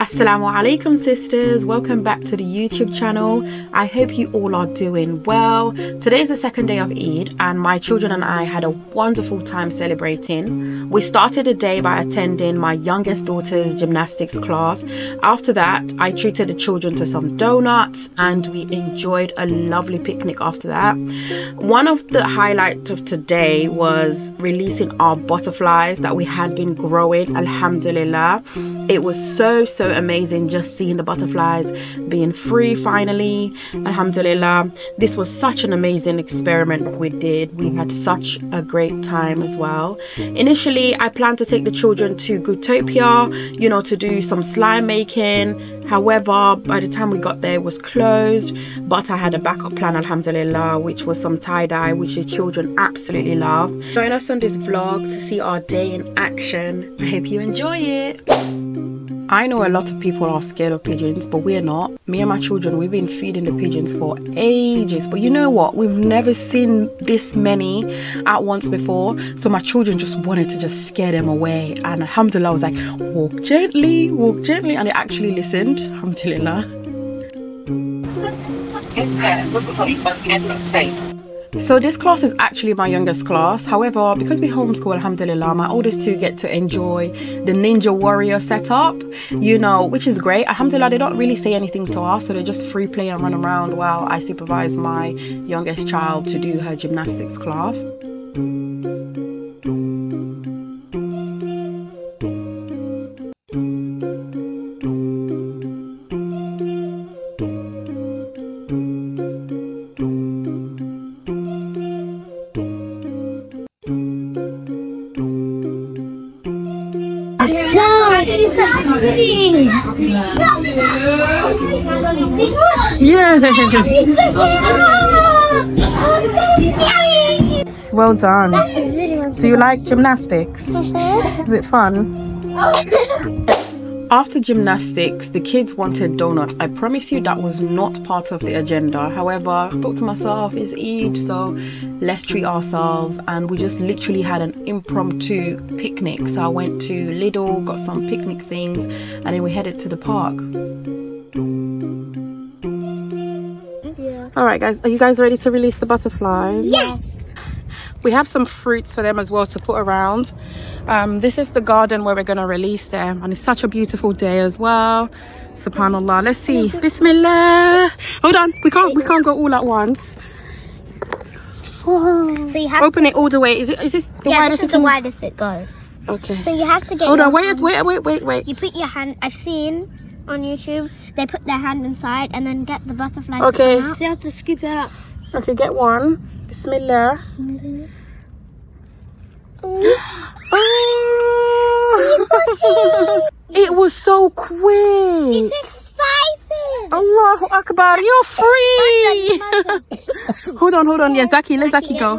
Assalamu alaikum sisters. Welcome back to the youtube channel. I hope you all are doing well. Today is the second day of eid and my children and i had a wonderful time celebrating. We started the day by attending my youngest daughter's gymnastics class. After that i treated the children to some donuts and we enjoyed a lovely picnic after that. One of the highlights of today was releasing our butterflies that we had been growing. Alhamdulillah. It was so so amazing just seeing the butterflies being free finally. Alhamdulillah. This was such an amazing experiment we did. We had such a great time as well. Initially, I planned to take the children to Gootopia, you know, to do some slime making. However, by the time we got there, it was closed. But I had a backup plan, Alhamdulillah, which was some tie dye, which the children absolutely loved. Join us on this vlog to see our day in action. I hope you enjoy it. I know a lot of people are scared of pigeons, but we're not. Me and my children, we've been feeding the pigeons for ages. But you know what? We've never seen this many at once before. So my children just wanted to just scare them away. And alhamdulillah, I was like, walk gently, walk gently. And they actually listened. Alhamdulillah. So this class is actually my youngest class. However, because we homeschool, alhamdulillah, my oldest two get to enjoy the Ninja Warrior setup, you know, which is great. Alhamdulillah, they don't really say anything to us, so they just free play and run around while I supervise my youngest child to do her gymnastics class. Well done. Do you like gymnastics? Is it fun? After gymnastics, the kids wanted donuts. I promise you that was not part of the agenda. However, I thought to myself, it's Eid, so let's treat ourselves. And we just literally had an impromptu picnic. So I went to Lidl, got some picnic things, and then we headed to the park. All right, guys, are you guys ready to release the butterflies? Yes. We have some fruits for them as well to put around. Um, this is the garden where we're going to release them, and it's such a beautiful day as well. Subhanallah. Let's see. Bismillah. Hold on. We can't. We can't go all at once. So you have Open it all the way. Is it? Is this the yeah, widest this is it the widest it goes. Okay. So you have to get. Hold your on. Wait. hand- Wait. Wait. Wait. Wait. You put your hand. I've seen on YouTube they put their hand inside and then get the butterfly. Okay. To come out. you have to scoop it up. Okay. Get one. Bismillah. Oh. it was so quick. It's exciting. Allahu Akbar, you're free. hold on, hold on. Yeah, Zaki, let Zaki go.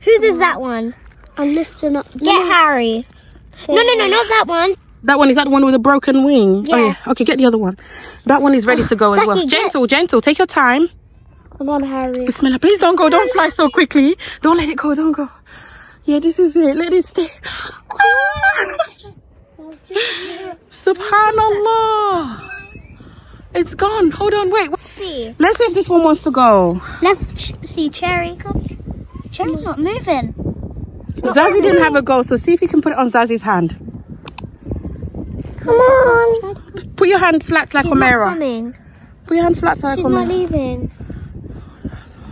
Whose is that one? I'm lifting up. Get Harry. No, no, no, not that one. That one is that the one with a broken wing. Oh Yeah. yeah. Okay, get the other one. That one is ready to go as Zaki, well. get- Gentle, gentle. Take your time. Come on, Harry. Bismillah. Please don't go. Don't fly so quickly. Don't let it go. Don't go. Yeah, this is it. Let it stay. Ah! Subhanallah. It's gone. Hold on. Wait. Let's see. Let's see if this one wants to go. Let's ch- see Cherry. Come. Cherry's not moving. Zazie didn't have a go, so see if you can put it on Zazie's hand. Come on. Put your hand flat like She's not Omera. coming. Put your hand flat like She's not Omera. leaving.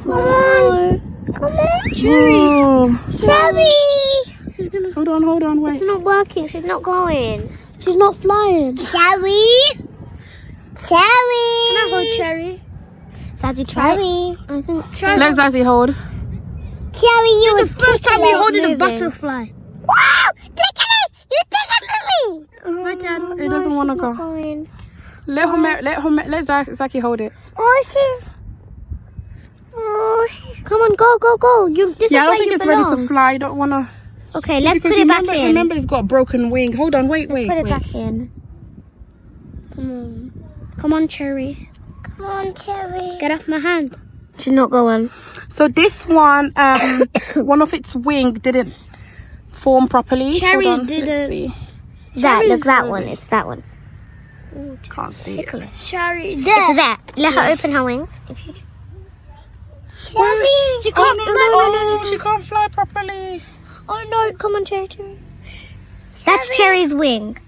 Come on. Come on, Cherry. Oh. Cherry. She's gonna. Hold on, hold on, wait. It's not working. She's not going. She's not flying. Cherry. Cherry. Can I hold Cherry? Zazzy, try. Cherry. I think try. Let Zazie hold. Cherry, you the first time we hold holded a butterfly. Wow! Look at it! You did it for me! My dad. It doesn't want to go. going. Let Homer, let Homer, let Za- Zaki hold it. Oh, this is... Oh, Come on, go, go, go. You. This Yeah, I is don't think you it's ready to fly. I don't want to. Okay, let's Because put it back remember, in. remember, it's got a broken wing. Hold on, wait, wait, Put it wait. back in. Come on. Come on, Cherry. come on, Cherry. Get off my hand. She's not going. So this one, um, one of its wing didn't form properly. Cherry Hold on, didn't- Let's see. That, Cherry's look, that roses. one. It's that one. Can't see it. Cherry. It's There. there. Let her open her wings. If you Cherry. She Oh, can't no, fly. no, No, no, no, she can't fly properly. Oh no! Come on, Cherry. Cherry. That's Cherry's wing.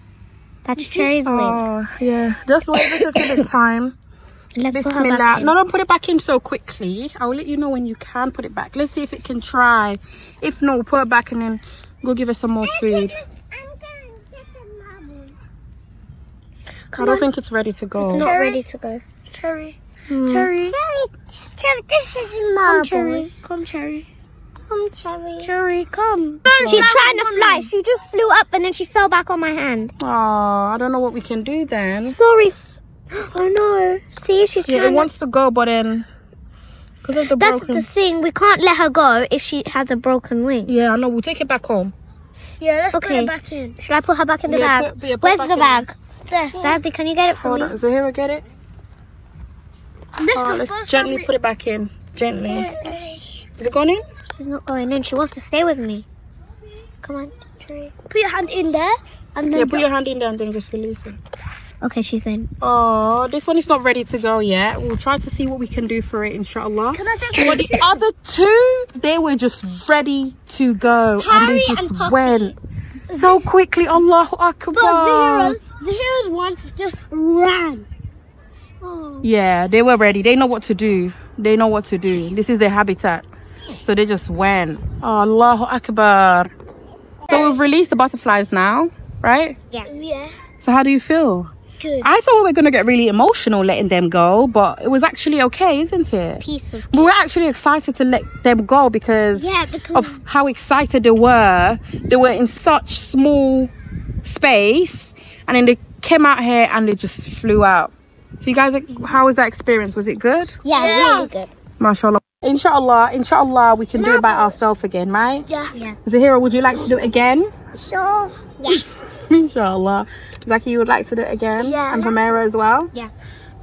That's Cherry's wing. Oh, yeah. Just wait. Let's just give it time. Let's put her Bismillah. back in. No, don't put it back in so quickly. I'll let you know when you can put it back. Let's see if it can try. If not, we'll put it back and then go give her some more food. I'm going to get the marble. I don't think it's ready to go. It's not Cherry. ready to go. Cherry. Hmm. Cherry. Cherry. Cherry. This is Come. Cherry. Come, Cherry. Come, Cherry. Cherry, come. She's trying to fly. She just flew up and then she fell back on my hand. Oh, I don't know what we can do then. Sorry. Oh no. See, she's Yeah, trying. it wants to go, but then because of the That's broken. the thing. We can't let her go if she has a broken wing. Yeah, I know. We'll take it back home. Yeah, let's put Okay. it back in. Should I put her back in the Yeah, bag? put- yeah, put Where's the in. bag? There. Zadie, can you get it for Hold me? on, Zahira, get it. This Oh, let's gently put it back in. Gently. Is it going in? She's not going in. She wants to stay with me. Come on. Put your hand in there. And then Yeah, put your hand in there and then just release it. Okay, she's in. Oh, this one is not ready to go yet. We'll try to see what we can do for it, inshallah. Can I But the other two, they were just ready to go and they just Puffy. went so quickly. Allahu But Akbar. the heroes, the heroes once just ran. Oh. Yeah, they were ready. They know what to do. They know what to do. This is their habitat. So they just went. Oh, Allahu Akbar. So we've released the butterflies now, right? Yeah. Yeah. So how do you feel? Good. I thought we were going to get really emotional letting them go, but it was actually okay, isn't it? Piece of. We were actually excited to let them go because Yeah, because of how excited they were. They were in such small space, and then they came out here and they just flew out. So, you guys, how was that experience? Was it good? Yeah, really good. MashaAllah. Inshallah, inshallah, we can do it by ourselves again, right? yeah. Yeah. Zahira, would you like to do it again? Sure. yes. Inshallah. Zaki, you would like to do it again? Yeah. And Humera as well? Yeah.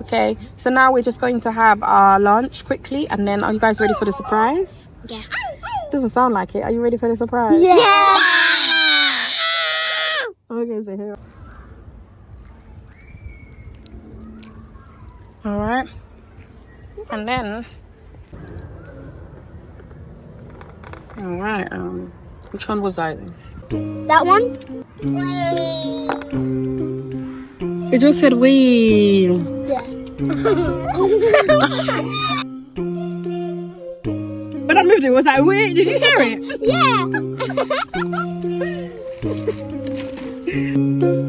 Okay, so now we're just going to have our lunch quickly, and then are you guys ready for the surprise? Yeah. Doesn't sound like it. Are you ready for the surprise? Yeah. Okay, so All right, and then. All right. Um, which one was I? That one. It just said we. When I moved it, was like we. Did you hear it?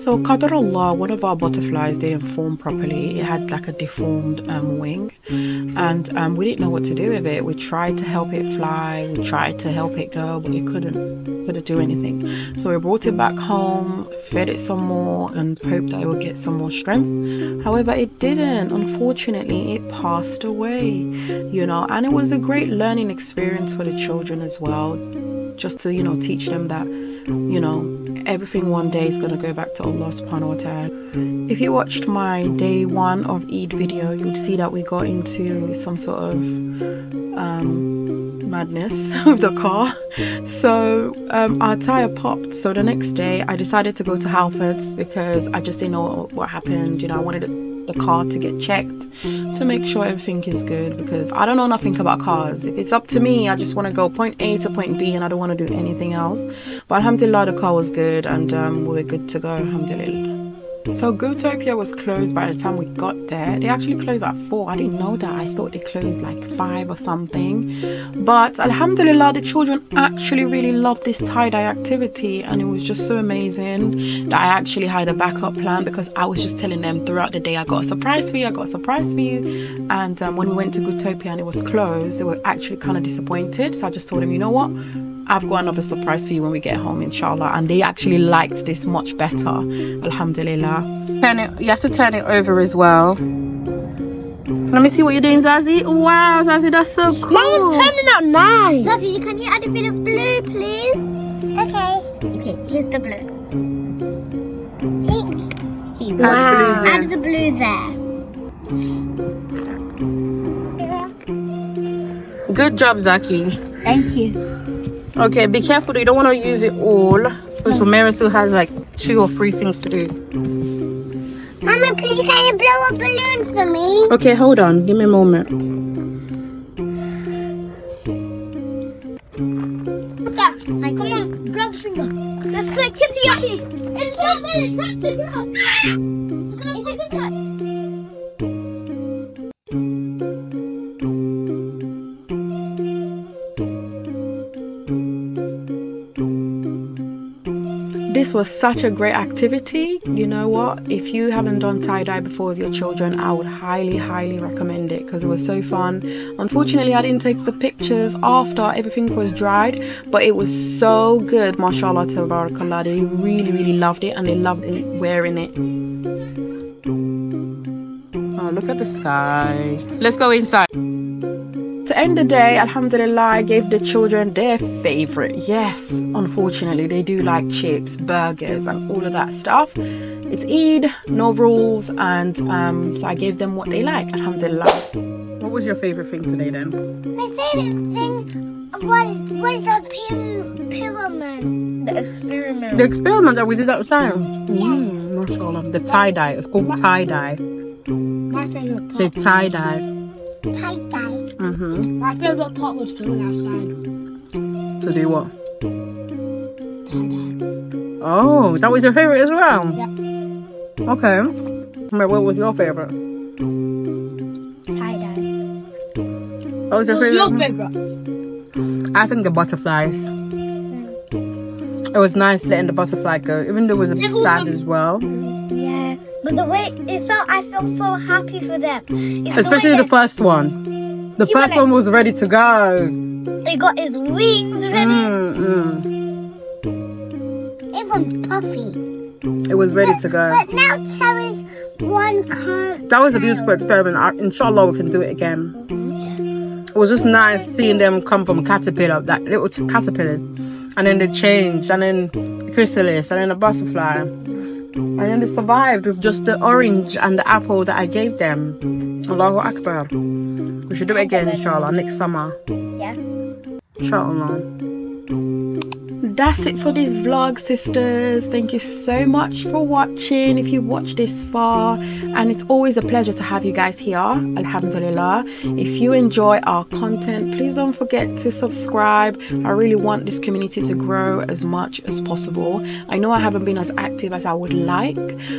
So Qadar Allah, one of our butterflies didn't form properly. It had like a deformed um, wing, and um, we didn't know what to do with it. We tried to help it fly, we tried to help it go, but it couldn't couldn't do anything. So we brought it back home, fed it some more, and hoped that it would get some more strength. However, it didn't. Unfortunately, it passed away. You know, and it was a great learning experience for the children as well, just to you know teach them that you know everything one day is going to go back to Allah subhanahu wa ta'ala. If you watched my day one of Eid video, you would see that we got into some sort of um, madness with the car. So um, our tire popped. So the next day, I decided to go to Halfords because I just didn't know what happened. You know, I wanted the car to get checked to make sure everything is good because I don't know nothing about cars. It's up to me, I just want to go point A to point B and I don't want to do anything else. But alhamdulillah, the car was good and um, we were good to go, alhamdulillah. So Gootopia was closed by the time we got there. They actually closed at four. I didn't know that. I thought they closed like five or something. But Alhamdulillah, the children actually really loved this tie-dye activity and it was just so amazing that I actually had a backup plan because I was just telling them throughout the day, I got a surprise for you, I got a surprise for you. And um, when we went to Gootopia and it was closed, they were actually kind of disappointed. So I just told them, you know what? I've got another surprise for you when we get home, inshallah. And they actually liked this much better, alhamdulillah. Turn it, you have to turn it over as well. Let me see what you're doing, Zazie. Wow, Zazie, that's so cool. Mom's turning out nice. Zazie, can you add a bit of blue, please? Okay. Okay, here's the blue. Pink. Wow. Add the blue there. Good job, Zaki. Thank you. Okay, be careful. You don't want to use it all. Because Romero still has like two or three things to do. Mama, please can you blow a balloon for me? Okay, hold on. Give me a moment. Okay, come on, grab finger. Let's play tip the yaki. It's not there, This was such a great activity. You know what? If you haven't done tie dye before with your children, I would highly, highly recommend it because it was so fun. Unfortunately, I didn't take the pictures after everything was dried, but it was so good. Mashallah, tabarakallah. They really, really loved it and they loved wearing it. Oh, look at the sky. Let's go inside. To end the day, Alhamdulillah, I gave the children their favorite. Yes, unfortunately, they do like chips, burgers, and all of that stuff. It's Eid, no rules, and um, so I gave them what they like. Alhamdulillah. What was your favorite thing today then? My favorite thing was was the pyram- pyramid. The experiment. The experiment that we did outside. Mm, mashallah. The tie dye. It's called tie dye. Say tie dye. Tie dye. Mm-hmm. My favorite part was filming outside. To do what? Oh, that was your favorite as well? Yeah. Okay. What was your favorite? Tie dye. What was your favorite? favorite? I think the butterflies. It was nice letting the butterfly go, even though it was a bit sad as well. Yeah. But the way it felt, I felt so happy for them. It's Especially the the first one. The first one was ready to go. they got his wings ready. Mm, mm. Even puffy. It was ready to go. But now Terry's one can't. That was a beautiful experiment. I- Inshallah, we can do it again. It was just nice seeing them come from caterpillar, that little caterpillar, and then they changed, and then chrysalis, and then a butterfly, and then they survived with just the orange and the apple that I gave them. Allahu Akbar. We should do it again, inshallah, next summer. Yeah. Inshallah. That's it for this vlog, sisters. Thank you so much for watching. If you watched this far, and it's always a pleasure to have you guys here. Alhamdulillah. If you enjoy our content, please don't forget to subscribe. I really want this community to grow as much as possible. I know I haven't been as active as I would like,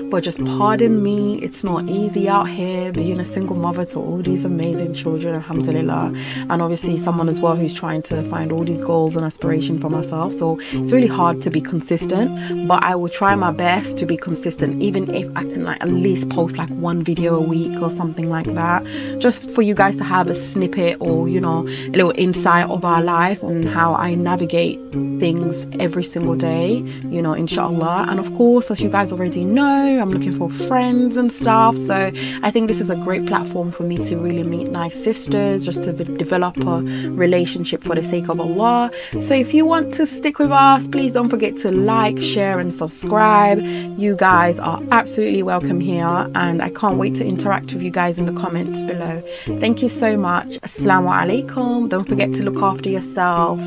but just pardon me. It's not easy out here being a single mother to all these amazing children, alhamdulillah. And obviously, someone as well who's trying to find all these goals and aspiration for myself. So it's really hard to be consistent, but I will try my best to be consistent, even if I can like at least post like one video a week or something like that, just for you guys to have a snippet or you know a little insight of our life and how I navigate things every single day, you know, inshallah. And of course, as you guys already know, I'm looking for friends and stuff. So I think this is a great platform for me to really meet nice sisters, just to develop a relationship for the sake of Allah. So if you want to stick with us, please don't forget to like, share, and subscribe. You guys are absolutely welcome here, and I can't wait to interact with you guys in the comments below. Thank you so much. Assalamu alaikum. Don't forget to look after yourself.